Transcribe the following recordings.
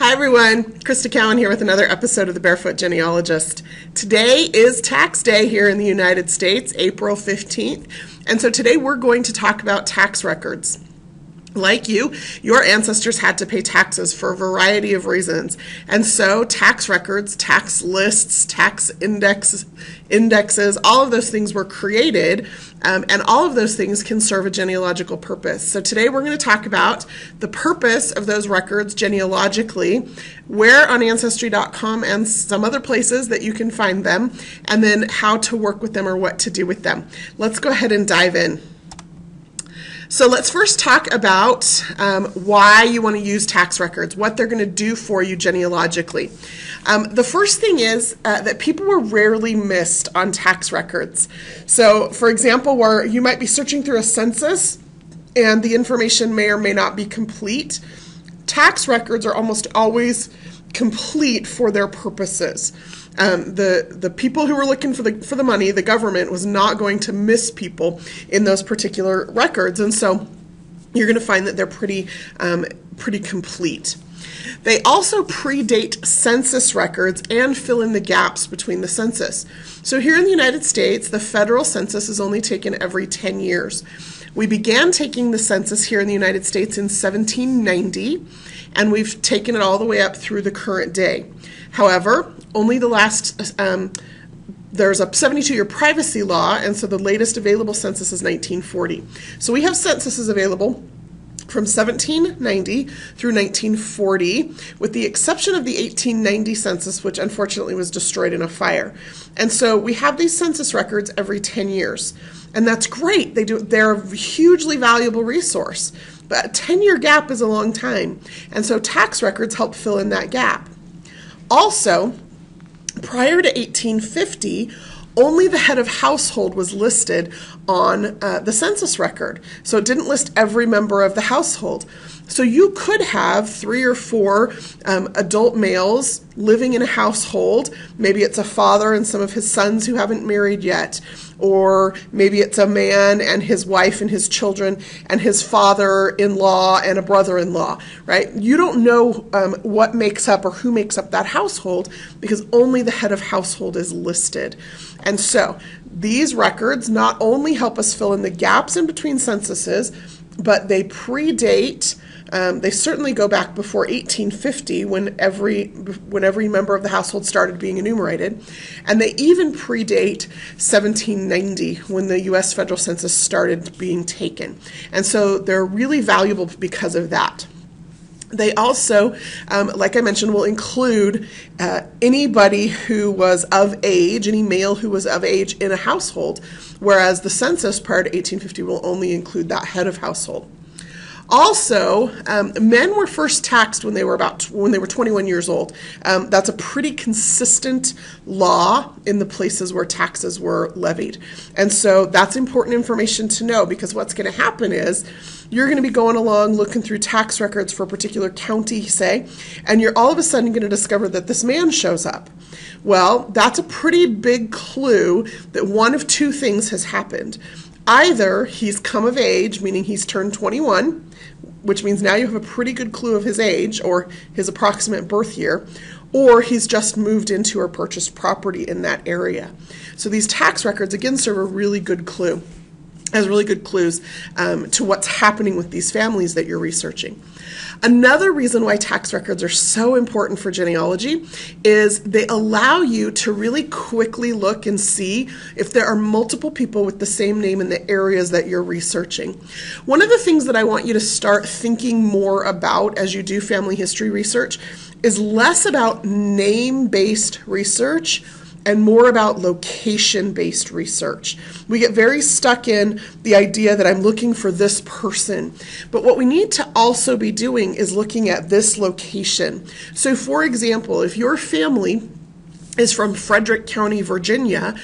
Hi everyone, Crista Cowan here with another episode of the Barefoot Genealogist. Today is tax day here in the United States, April 15th, and so today we're going to talk about tax records. Like you, your ancestors had to pay taxes for a variety of reasons. And so tax records, tax lists, tax index, indexes, all of those things were created, um, and all of those things can serve a genealogical purpose. So today we're going to talk about the purpose of those records genealogically, where on Ancestry.com and some other places that you can find them, and then how to work with them or what to do with them. Let's go ahead and dive in. So let's first talk about um, why you want to use tax records, what they're going to do for you genealogically. Um, the first thing is uh, that people were rarely missed on tax records. So, for example, where you might be searching through a census and the information may or may not be complete, tax records are almost always complete for their purposes. Um, the the people who were looking for the for the money, the government was not going to miss people in those particular records, and so you're going to find that they're pretty um, pretty complete. They also predate census records and fill in the gaps between the census. So here in the United States, the federal census is only taken every 10 years. We began taking the census here in the United States in 1790, and we've taken it all the way up through the current day. However, only the last, um, there's a 72 year privacy law, and so the latest available census is 1940. So we have censuses available from 1790 through 1940, with the exception of the 1890 census, which unfortunately was destroyed in a fire. And so we have these census records every 10 years. And that's great. They do they're a hugely valuable resource. But a 10-year gap is a long time. And so tax records help fill in that gap. Also, prior to 1850, only the head of household was listed on uh, the census record. So it didn't list every member of the household. So you could have three or four um, adult males living in a household. Maybe it's a father and some of his sons who haven't married yet. Or maybe it's a man and his wife and his children and his father in law and a brother in law, right? You don't know um, what makes up or who makes up that household because only the head of household is listed. And so these records not only help us fill in the gaps in between censuses, but they predate um, they certainly go back before 1850 when every when every member of the household started being enumerated, and they even predate 1790 when the U.S. federal census started being taken. And so they're really valuable because of that. They also, um, like I mentioned, will include uh, anybody who was of age, any male who was of age in a household, whereas the census prior to 1850 will only include that head of household. Also, um, men were first taxed when they were about when they were 21 years old. Um, that's a pretty consistent law in the places where taxes were levied, and so that's important information to know because what's going to happen is you're going to be going along looking through tax records for a particular county, say, and you're all of a sudden going to discover that this man shows up. Well, that's a pretty big clue that one of two things has happened. Either he's come of age, meaning he's turned 21, which means now you have a pretty good clue of his age or his approximate birth year, or he's just moved into or purchased property in that area. So these tax records, again, serve a really good clue, as really good clues um, to what's happening with these families that you're researching. Another reason why tax records are so important for genealogy is they allow you to really quickly look and see if there are multiple people with the same name in the areas that you're researching. One of the things that I want you to start thinking more about as you do family history research is less about name based research and more about location based research. We get very stuck in the idea that I'm looking for this person. But what we need to also be doing is looking at this location. So, for example, if your family is from Frederick County, Virginia,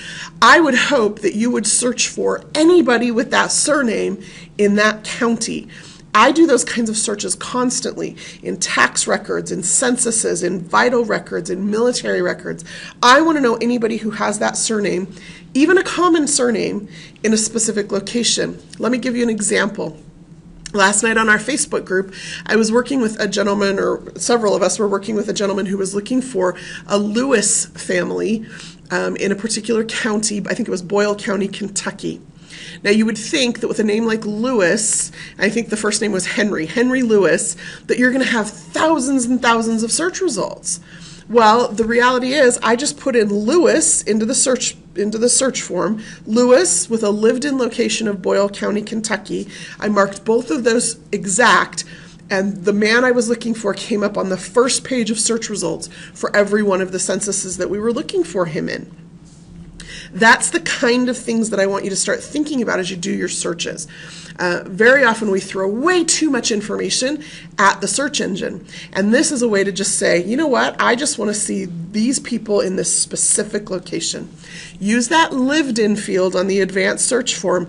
I would hope that you would search for anybody with that surname in that county. I do those kinds of searches constantly in tax records, in censuses, in vital records, in military records. I want to know anybody who has that surname, even a common surname, in a specific location. Let me give you an example. Last night on our Facebook group, I was working with a gentleman, or several of us were working with a gentleman who was looking for a Lewis family um, in a particular county. I think it was Boyle County, Kentucky. Now, you would think that with a name like Lewis, I think the first name was Henry, Henry Lewis, that you're going to have thousands and thousands of search results. Well, the reality is I just put in Lewis into the search into the search form, Lewis with a lived-in location of Boyle County, Kentucky. I marked both of those exact and the man I was looking for came up on the first page of search results for every one of the censuses that we were looking for him in. That's the kind of things that I want you to start thinking about as you do your searches. Uh, very often we throw way too much information at the search engine. And this is a way to just say, you know what, I just want to see these people in this specific location. Use that lived in field on the advanced search form.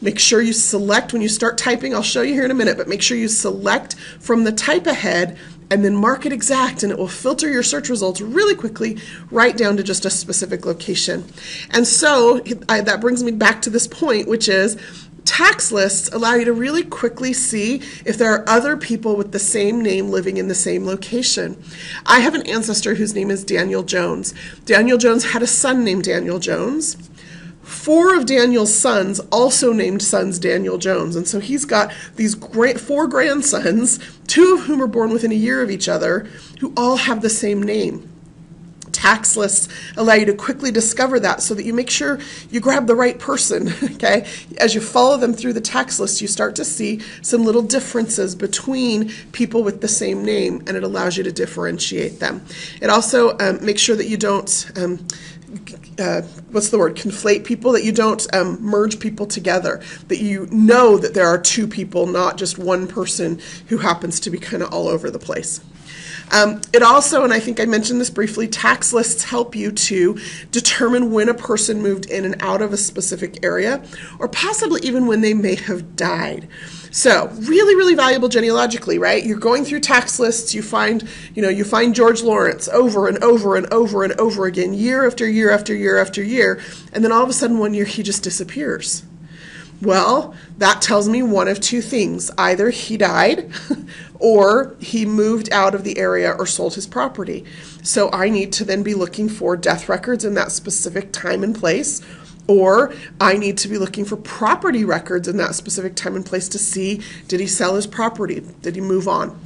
Make sure you select when you start typing, I'll show you here in a minute, but make sure you select from the type ahead and then mark it exact and it will filter your search results really quickly right down to just a specific location. And so I, that brings me back to this point, which is tax lists allow you to really quickly see if there are other people with the same name living in the same location. I have an ancestor whose name is Daniel Jones. Daniel Jones had a son named Daniel Jones. Four of Daniel's sons also named sons Daniel Jones. And so he's got these great four grandsons, two of whom are born within a year of each other, who all have the same name. Tax lists allow you to quickly discover that so that you make sure you grab the right person. Okay, as you follow them through the tax list, you start to see some little differences between people with the same name, and it allows you to differentiate them. It also um, makes sure that you don't. Um, uh, what's the word conflate people that you don't um, merge people together that you know that there are two people not just one person who happens to be kind of all over the place um, it also, and I think I mentioned this briefly, tax lists help you to determine when a person moved in and out of a specific area, or possibly even when they may have died. So, really, really valuable genealogically, right? You're going through tax lists, you find, you know, you find George Lawrence over and over and over and over again, year after year after year after year, and then all of a sudden one year he just disappears. Well, that tells me one of two things. Either he died or he moved out of the area or sold his property. So I need to then be looking for death records in that specific time and place, or I need to be looking for property records in that specific time and place to see did he sell his property? Did he move on?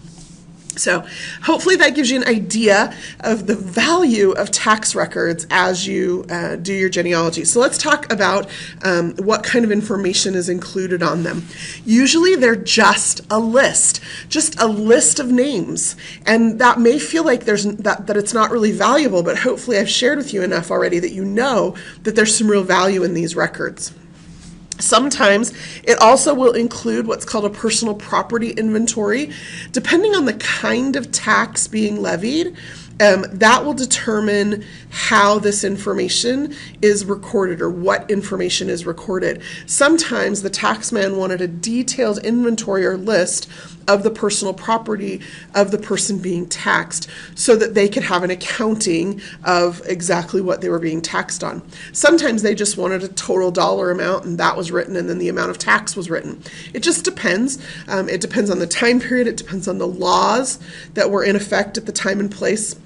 So, hopefully, that gives you an idea of the value of tax records as you uh, do your genealogy. So, let's talk about um, what kind of information is included on them. Usually, they're just a list, just a list of names, and that may feel like there's that, that it's not really valuable, but hopefully, I've shared with you enough already that you know that there's some real value in these records. Sometimes it also will include what's called a personal property inventory. Depending on the kind of tax being levied, um, that will determine how this information is recorded or what information is recorded. Sometimes the taxman wanted a detailed inventory or list of the personal property of the person being taxed so that they could have an accounting of exactly what they were being taxed on. Sometimes they just wanted a total dollar amount and that was written and then the amount of tax was written. It just depends. Um, it depends on the time period, it depends on the laws that were in effect at the time and place.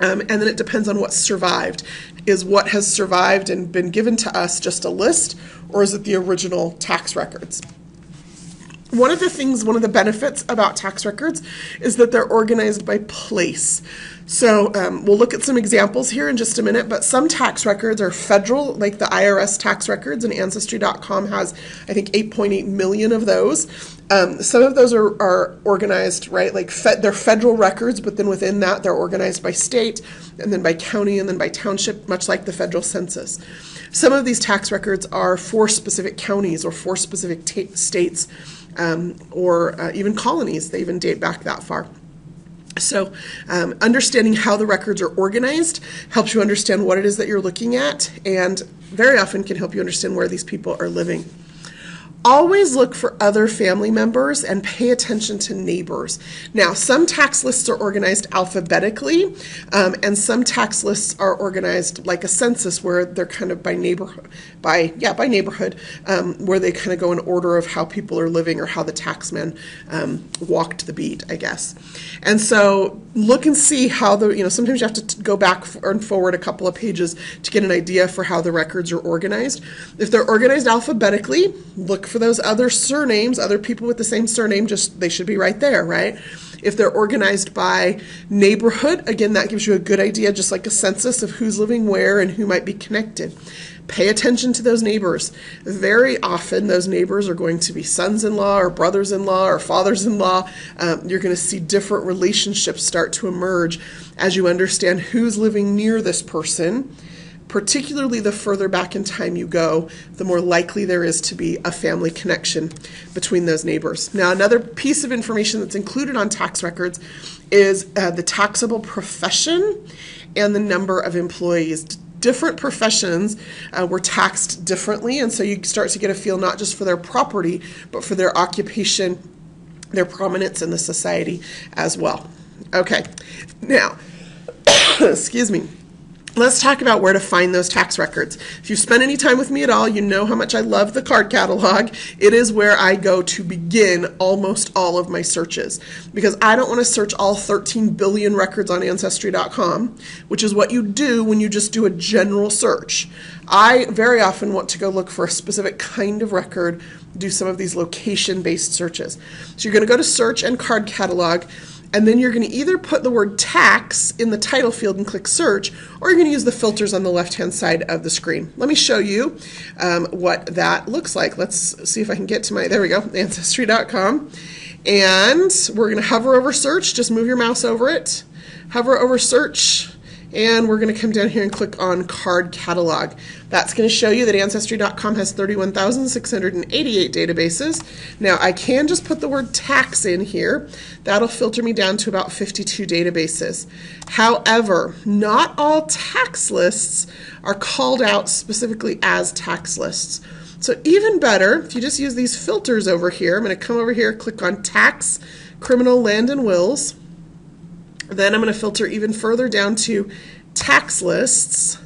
Um, and then it depends on what's survived. Is what has survived and been given to us just a list, or is it the original tax records? One of the things, one of the benefits about tax records is that they're organized by place. So um, we'll look at some examples here in just a minute, but some tax records are federal, like the IRS tax records, and Ancestry.com has, I think, 8.8 million of those. Um, some of those are, are organized, right, like fe- they're federal records, but then within that they're organized by state, and then by county, and then by township, much like the federal census. Some of these tax records are for specific counties or for specific ta- states um, or uh, even colonies. They even date back that far. So, um, understanding how the records are organized helps you understand what it is that you're looking at, and very often can help you understand where these people are living. Always look for other family members and pay attention to neighbors. Now, some tax lists are organized alphabetically, um, and some tax lists are organized like a census, where they're kind of by neighborhood, by yeah, by neighborhood, um, where they kind of go in order of how people are living or how the taxman um, walked the beat, I guess. And so, look and see how the you know sometimes you have to go back and forward a couple of pages to get an idea for how the records are organized. If they're organized alphabetically, look for those other surnames, other people with the same surname, just they should be right there, right? If they're organized by neighborhood, again, that gives you a good idea, just like a census of who's living where and who might be connected. Pay attention to those neighbors. Very often, those neighbors are going to be sons in law or brothers in law or fathers in law. Um, you're going to see different relationships start to emerge as you understand who's living near this person particularly the further back in time you go, the more likely there is to be a family connection between those neighbors. Now, another piece of information that's included on tax records is uh, the taxable profession and the number of employees. Different professions uh, were taxed differently, and so you start to get a feel not just for their property, but for their occupation, their prominence in the society as well. Okay, now, excuse me. Let's talk about where to find those tax records. If you've spent any time with me at all, you know how much I love the card catalog. It is where I go to begin almost all of my searches because I don't want to search all 13 billion records on Ancestry.com, which is what you do when you just do a general search. I very often want to go look for a specific kind of record, do some of these location based searches. So you're going to go to search and card catalog and then you're going to either put the word tax in the title field and click search, or you're going to use the filters on the left hand side of the screen. Let me show you um, what that looks like. Let's see if I can get to my, there we go, ancestry.com. And we're going to hover over search, just move your mouse over it, hover over search, and we're going to come down here and click on card catalog. That's going to show you that Ancestry.com has 31,688 databases. Now I can just put the word tax in here. That'll filter me down to about 52 databases. However, not all tax lists are called out specifically as tax lists. So even better, if you just use these filters over here, I'm going to come over here, click on tax, criminal, land, and wills. Then I'm going to filter even further down to tax lists.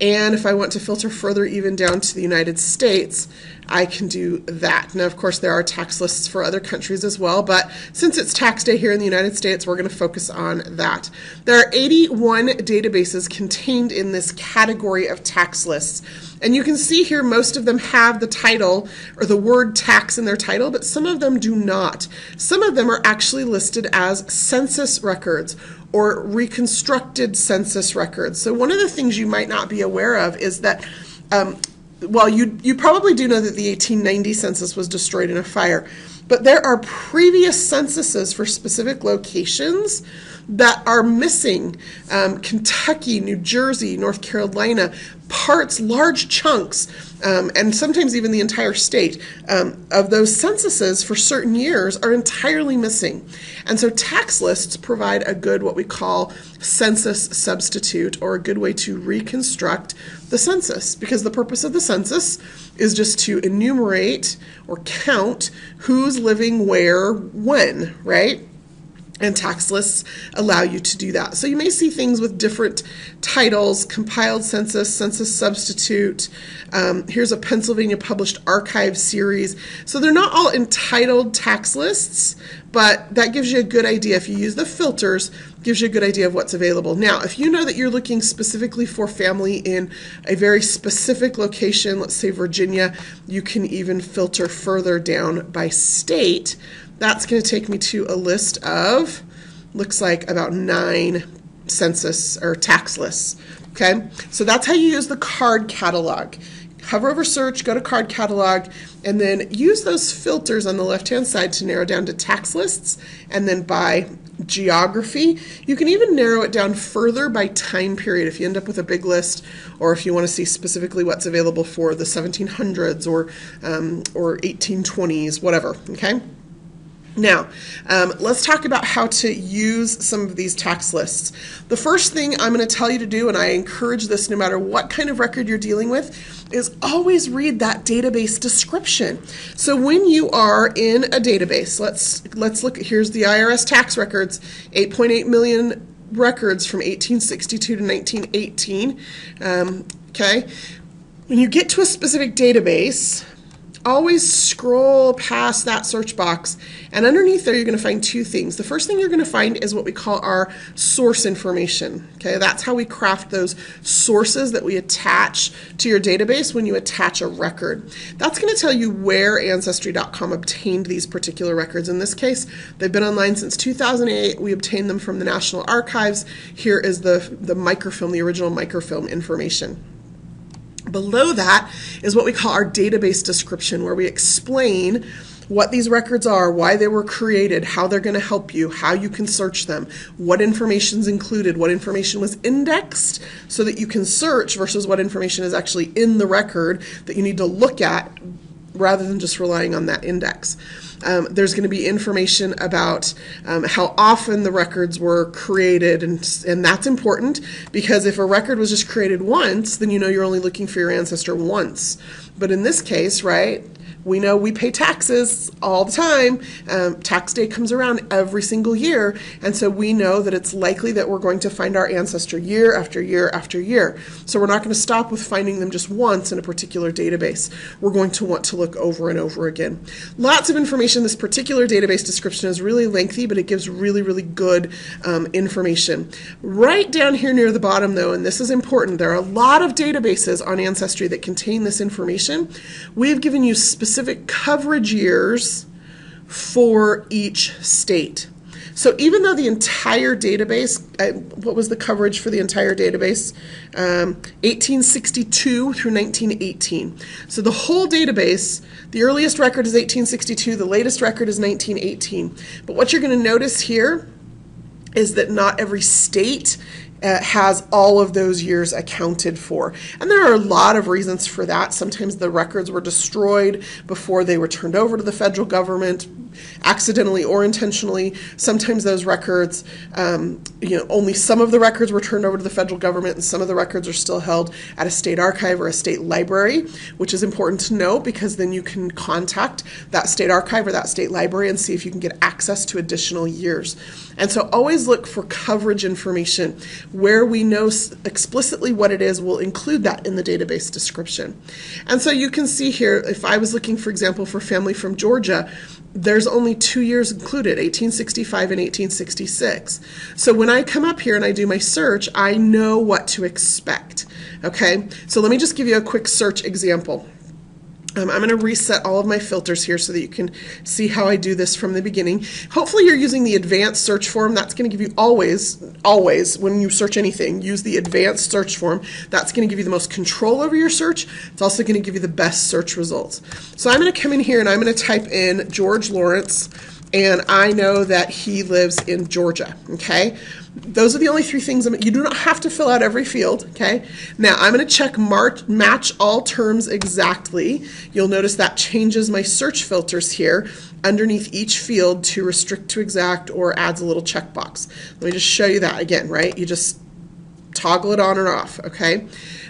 And if I want to filter further even down to the United States, I can do that. Now, of course, there are tax lists for other countries as well, but since it's tax day here in the United States, we're going to focus on that. There are 81 databases contained in this category of tax lists. And you can see here most of them have the title or the word tax in their title, but some of them do not. Some of them are actually listed as census records or reconstructed census records. So one of the things you might not be aware of is that um, well, you you probably do know that the 1890 census was destroyed in a fire, but there are previous censuses for specific locations that are missing. Um, Kentucky, New Jersey, North Carolina, parts, large chunks, um, and sometimes even the entire state um, of those censuses for certain years are entirely missing. And so tax lists provide a good, what we call census substitute, or a good way to reconstruct the census, because the purpose of the census is just to enumerate or count who's living where when, right? And tax lists allow you to do that. So you may see things with different titles, compiled census, census substitute. Um, here's a Pennsylvania published archive series. So they're not all entitled tax lists, but that gives you a good idea. If you use the filters, gives you a good idea of what's available. Now, if you know that you're looking specifically for family in a very specific location, let's say Virginia, you can even filter further down by state that's going to take me to a list of, looks like about nine census or tax lists. Okay, so that's how you use the card catalog. Hover over search, go to card catalog, and then use those filters on the left hand side to narrow down to tax lists and then by geography. You can even narrow it down further by time period if you end up with a big list or if you want to see specifically what's available for the 1700s or, um, or 1820s, whatever. Okay. Now, um, let's talk about how to use some of these tax lists. The first thing I'm going to tell you to do, and I encourage this no matter what kind of record you're dealing with, is always read that database description. So when you are in a database, let's let's look. Here's the IRS tax records, 8.8 million records from 1862 to 1918. Um, okay, when you get to a specific database, always scroll past that search box and underneath there you're going to find two things. The first thing you're going to find is what we call our source information okay? That's how we craft those sources that we attach to your database when you attach a record. That's going to tell you where ancestry.com obtained these particular records. In this case they've been online since 2008 we obtained them from the national archives. Here is the the microfilm the original microfilm information Below that is what we call our database description, where we explain what these records are, why they were created, how they're going to help you, how you can search them, what information is included, what information was indexed so that you can search versus what information is actually in the record that you need to look at rather than just relying on that index. Um, there's going to be information about um, how often the records were created, and, and that's important because if a record was just created once, then you know you're only looking for your ancestor once. But in this case, right, we know we pay taxes all the time. Um, tax day comes around every single year, and so we know that it's likely that we're going to find our ancestor year after year after year. So we're not going to stop with finding them just once in a particular database. We're going to want to look over and over again. Lots of information. This particular database description is really lengthy, but it gives really, really good um, information. Right down here near the bottom, though, and this is important, there are a lot of databases on Ancestry that contain this information. We've given you specific specific coverage years for each state. So even though the entire database, uh, what was the coverage for the entire database? Um, 1862 through 1918. So the whole database, the earliest record is 1862, the latest record is 1918. But what you're going to notice here is that not every state uh, has all of those years accounted for. And there are a lot of reasons for that. Sometimes the records were destroyed before they were turned over to the federal government, accidentally or intentionally. Sometimes those records, um, you know, only some of the records were turned over to the federal government, and some of the records are still held at a state archive or a state library, which is important to know because then you can contact that state archive or that state library and see if you can get access to additional years. And so always look for coverage information. Where we know explicitly what it is, we'll include that in the database description. And so you can see here, if I was looking, for example, for family from Georgia, there's only two years included 1865 and 1866 so when i come up here and i do my search i know what to expect okay? So let me just give you a quick search example um, I'm going to reset all of my filters here so that you can see how I do this from the beginning. Hopefully you're using the advanced search form. That's going to give you always, always, when you search anything, use the advanced search form. That's going to give you the most control over your search. It's also going to give you the best search results. So I'm going to come in here and I'm going to type in George Lawrence and I know that he lives in Georgia, okay? Those are the only three things. I'm, you do not have to fill out every field, okay? Now, I'm going to check march, match all terms exactly. You'll notice that changes my search filters here underneath each field to restrict to exact or adds a little checkbox. Let me just show you that again, right? You just toggle it on and off, okay?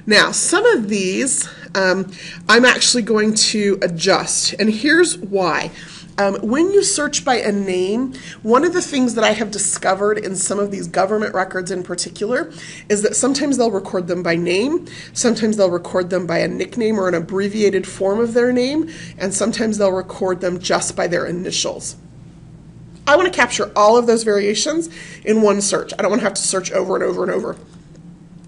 Now, some of these um, I'm actually going to adjust, and here's why. Um, when you search by a name, one of the things that I have discovered in some of these government records in particular is that sometimes they'll record them by name, sometimes they'll record them by a nickname or an abbreviated form of their name, and sometimes they'll record them just by their initials. I want to capture all of those variations in one search. I don't want to have to search over and over and over.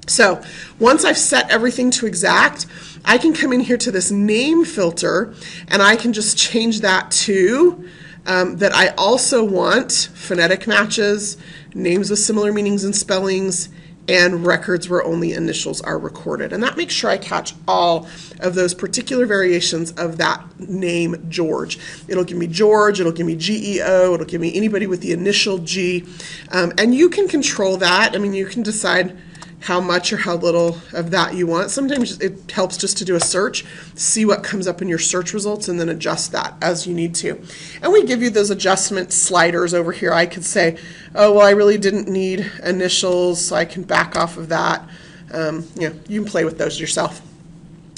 So once I've set everything to exact, I can come in here to this name filter and I can just change that to um, that I also want phonetic matches, names with similar meanings and spellings, and records where only initials are recorded. And that makes sure I catch all of those particular variations of that name George. It'll give me George, it'll give me GEO, it'll give me anybody with the initial G. Um, and you can control that. I mean, you can decide how much or how little of that you want. Sometimes it helps just to do a search, see what comes up in your search results, and then adjust that as you need to. And we give you those adjustment sliders over here. I could say, oh, well, I really didn't need initials, so I can back off of that. Um, you know, you can play with those yourself.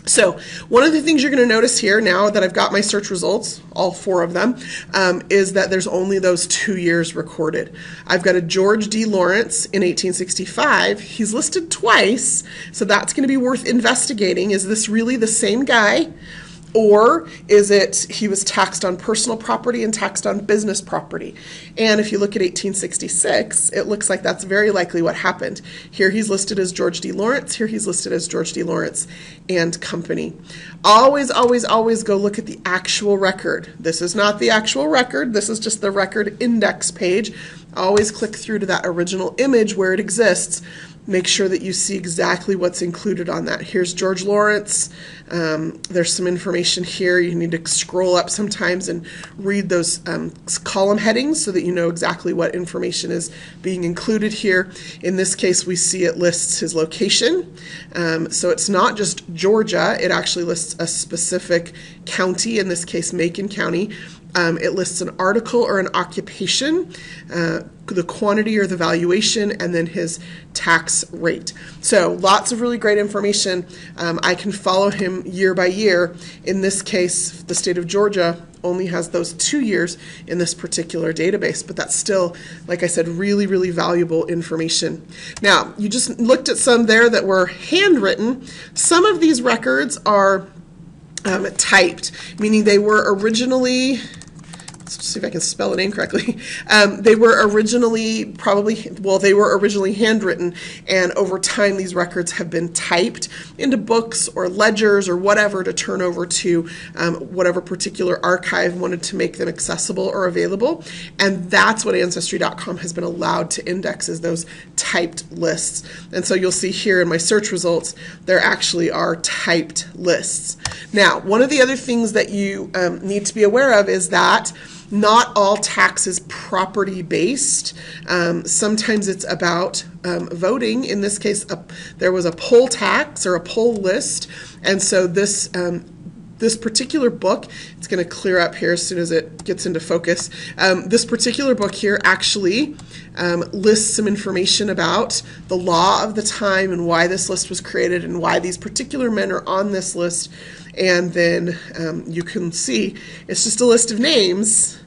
So one of the things you're going to notice here now that I've got my search results, all four of them, um, is that there's only those two years recorded. I've got a George D. Lawrence in 1865. He's listed twice, so that's going to be worth investigating. Is this really the same guy? Or is it he was taxed on personal property and taxed on business property? And if you look at 1866, it looks like that's very likely what happened. Here he's listed as George D. Lawrence, here he's listed as George D. Lawrence and Company. Always, always, always go look at the actual record. This is not the actual record, this is just the record index page. Always click through to that original image where it exists make sure that you see exactly what's included on that. Here's George Lawrence. Um, there's some information here. You need to scroll up sometimes and read those um, column headings so that you know exactly what information is being included here. In this case, we see it lists his location. Um, so it's not just Georgia, it actually lists a specific county, in this case, Macon County. Um, it lists an article or an occupation, uh, the quantity or the valuation, and then his tax rate. So lots of really great information. Um, I can follow him year by year. In this case, the state of Georgia only has those two years in this particular database, but that's still, like I said, really, really valuable information. Now, you just looked at some there that were handwritten. Some of these records are um, typed, meaning they were originally see if I can spell the name correctly. Um, they were originally probably, well, they were originally handwritten, and over time these records have been typed into books or ledgers or whatever to turn over to um, whatever particular archive wanted to make them accessible or available. And that's what Ancestry.com has been allowed to index is those typed lists. And so you'll see here in my search results, there actually are typed lists. Now, one of the other things that you um, need to be aware of is that not all tax is property based. Um, sometimes it's about um, voting. In this case, a, there was a poll tax or a poll list, and so this um, this particular book, it's going to clear up here as soon as it gets into focus. Um, this particular book here actually um, lists some information about the law of the time and why this list was created and why these particular men are on this list. And then um, you can see it's just a list of names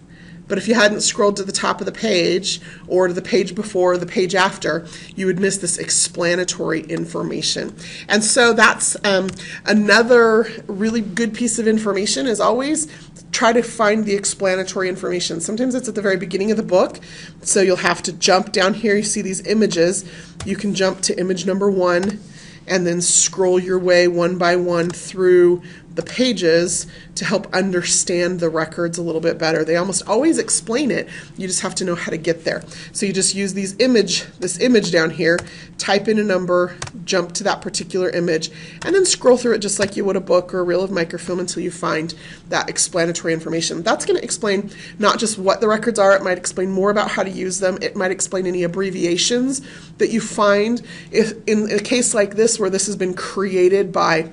but if you hadn't scrolled to the top of the page or to the page before or the page after, you would miss this explanatory information. And so that's um, another really good piece of information is always try to find the explanatory information. Sometimes it's at the very beginning of the book, so you'll have to jump down here. You see these images. You can jump to image number one and then scroll your way one by one through the pages to help understand the records a little bit better. They almost always explain it. You just have to know how to get there. So you just use these image, this image down here, type in a number, jump to that particular image, and then scroll through it just like you would a book or a reel of microfilm until you find that explanatory information. That's going to explain not just what the records are, it might explain more about how to use them. It might explain any abbreviations that you find if in a case like this where this has been created by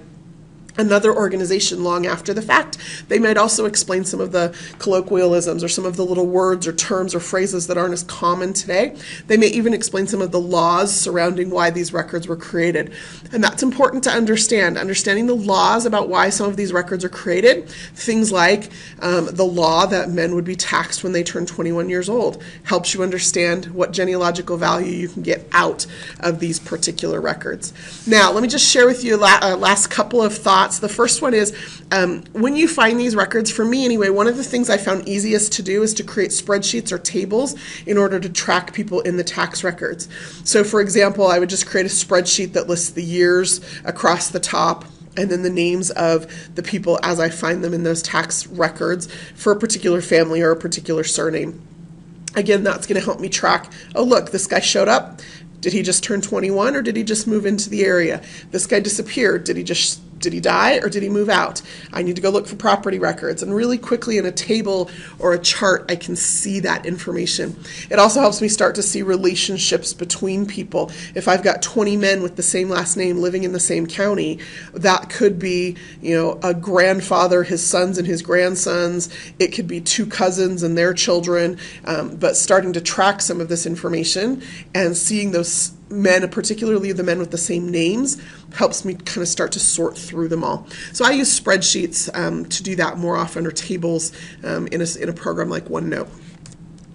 another organization long after the fact. They might also explain some of the colloquialisms or some of the little words or terms or phrases that aren't as common today. They may even explain some of the laws surrounding why these records were created. And that's important to understand. Understanding the laws about why some of these records are created, things like um, the law that men would be taxed when they turn 21 years old, helps you understand what genealogical value you can get out of these particular records. Now, let me just share with you a la- last couple of thoughts thoughts. The first one is um, when you find these records, for me anyway, one of the things I found easiest to do is to create spreadsheets or tables in order to track people in the tax records. So, for example, I would just create a spreadsheet that lists the years across the top and then the names of the people as I find them in those tax records for a particular family or a particular surname. Again, that's going to help me track oh, look, this guy showed up. Did he just turn 21 or did he just move into the area? This guy disappeared. Did he just Did he die or did he move out? I need to go look for property records. And really quickly in a table or a chart, I can see that information. It also helps me start to see relationships between people. If I've got 20 men with the same last name living in the same county, that could be, you know, a grandfather, his sons and his grandsons. It could be two cousins and their children. Um, but starting to track some of this information and seeing those men, particularly the men with the same names, helps me kind of start to sort through them all. So I use spreadsheets um, to do that more often or tables um, in, a, in a program like OneNote.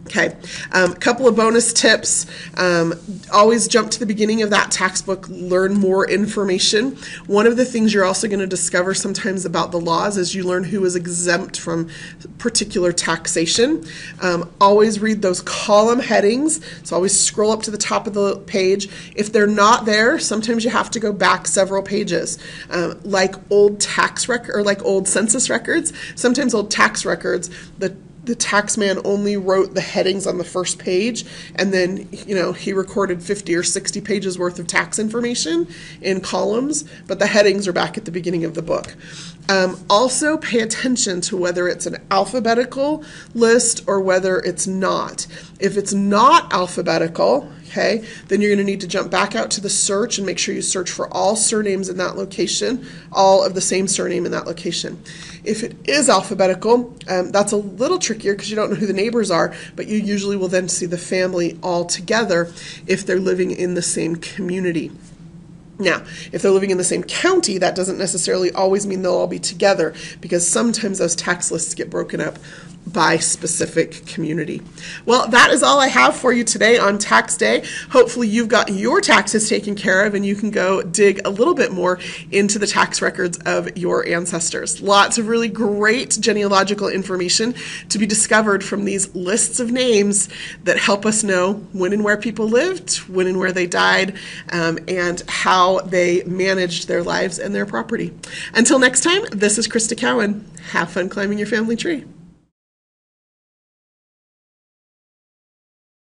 Okay, a um, couple of bonus tips. Um, always jump to the beginning of that tax book, learn more information. One of the things you're also going to discover sometimes about the laws is you learn who is exempt from particular taxation. Um, always read those column headings, so always scroll up to the top of the page. If they're not there, sometimes you have to go back several pages. Um, like old tax record or like old census records, sometimes old tax records, the the tax man only wrote the headings on the first page and then you know he recorded 50 or 60 pages worth of tax information in columns but the headings are back at the beginning of the book. Um, also pay attention to whether it's an alphabetical list or whether it's not. If it's not alphabetical okay, then you're going to need to jump back out to the search and make sure you search for all surnames in that location, all of the same surname in that location. If it is alphabetical, um, that's a little trickier because you don't know who the neighbors are, but you usually will then see the family all together if they're living in the same community. Now, if they're living in the same county, that doesn't necessarily always mean they'll all be together because sometimes those tax lists get broken up by specific community. Well, that is all I have for you today on tax day. Hopefully you've got your taxes taken care of and you can go dig a little bit more into the tax records of your ancestors. Lots of really great genealogical information to be discovered from these lists of names that help us know when and where people lived, when and where they died, um, and how they managed their lives and their property. Until next time, this is Crista Cowan. Have fun climbing your family tree.